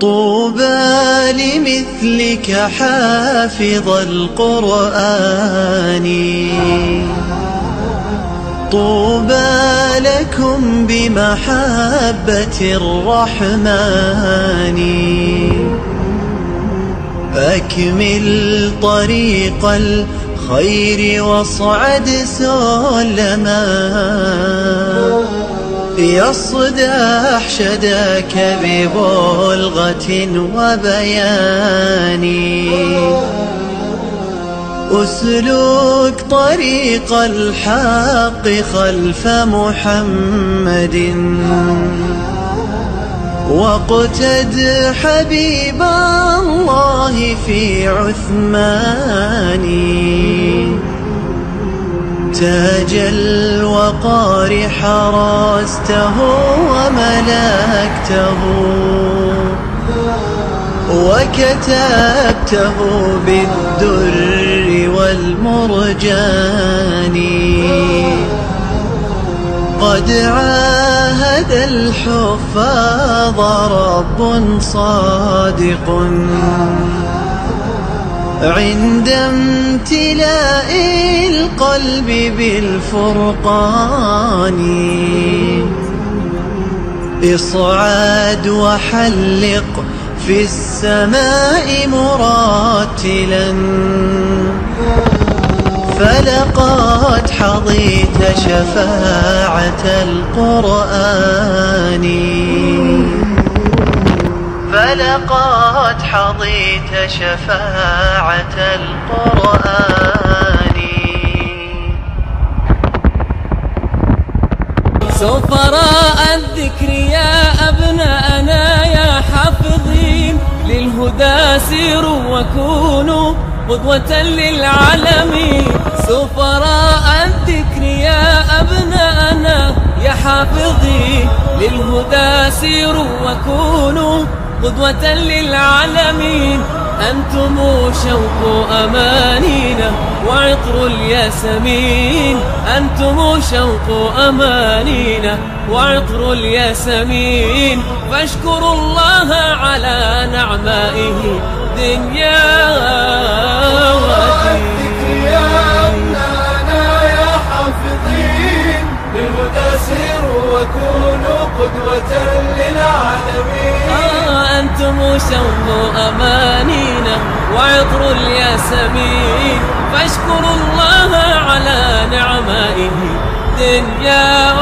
طوبى لمثلك حافظ القرآن. طوبى لكم بمحبة الرحمن. أكمل طريق الخير واصعد سلما يصدح شداك ببلغة وبيان أسلك طريق الحق خلف محمد. واقتد حبيب الله في عثمان تاج الوقار حرسته وملكته وكتبته بالدر والمرجان. قد عاهد الحفاظ رب صادق. عند امتلاء القلب بالفرقان. اصعد وحلق في السماء مراتلا. فلقد حظيت شفاعة القرآن. فلقد حظيت شفاعة القرآن. سفراء الذكر يا أبناءنا يا حافظين. للهدى سيروا وكونوا قدوة للعالمين. سفراء الذكر يا أبناءنا يا حافظين. للهدى سيروا وكونوا قدوة للعالمين. أنتم شوق أمانينا وعطر الياسمين. أنتم شوق أمانينا وعطر الياسمين. فاشكروا الله على نعمائه. دنيا وكونوا قدوة أنتم شوق أمانينا وعطر الياسمين فاشكروا الله على نعمائه دنيا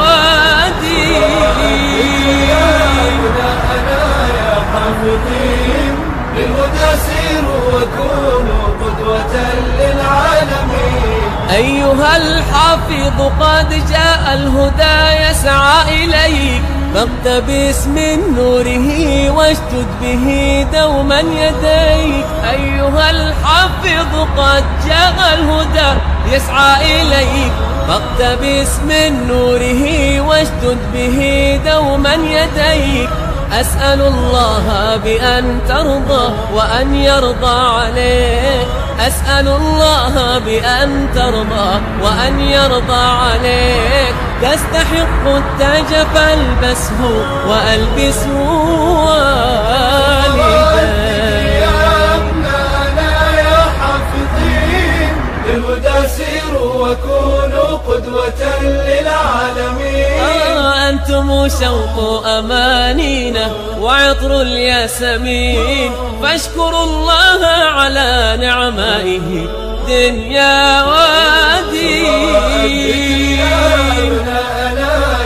ودين للهدى سيروا وكونوا قدوة للعالمين أيها الحافظ قد جاء الهدى يسعى إليك. فاقتبس من نوره واشتد به دوما يديك. أيها الحافظ قد جاء الهدى يسعى إليك. فاقتبس من نوره واشتد به دوما يديك. أسأل الله بأن ترضى وأن يرضى عليك أسأل الله بأن ترضى وأن يرضى عليك تستحق التاج فالبسه وألبسه. للهدى سيروا وكونوا قدوة للعالمين. آه أنتم شوق أمانينا وعطر الياسمين. فاشكروا الله على نعمائه دنيا ودين.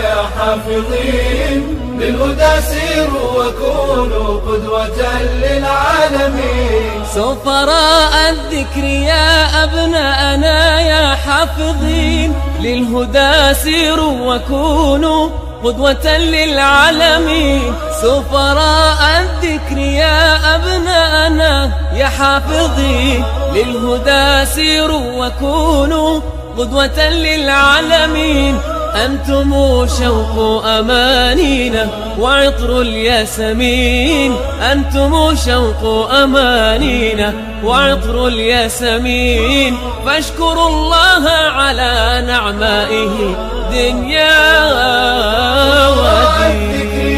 يا حافظين. للهدى سيروا وكونوا قدوة للعالمين سفراء الذكر يا أبناءنا يا حافظين. للهدى سيروا وكونوا قدوة للعالمين سفراء الذكر يا أبناءنا يا حافظين. للهدى سيروا وكونوا قدوة للعالمين. أنتم شوق أمانينا وعطر الياسمين. أنتم شوق أمانينا وعطر الياسمين. فاشكروا الله على نعمائه دنيا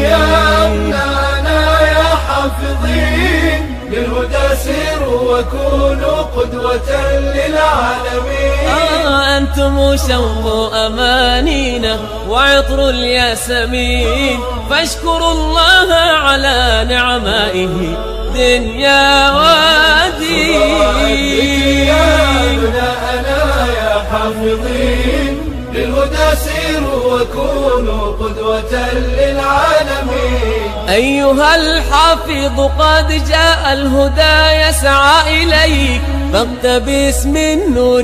يا يا حافظين. للهدى وكونوا قدوة للعالمين. أنتم شوق أمانينا وعطر الياسمين. فاشكروا الله على نعمائه. دنيا ودين يا يا حافظين للهدى سيروا وكونوا قدوة للعالمين أيها الحافظ قد جاء الهدى يسعى إليك. فاقتبس من نور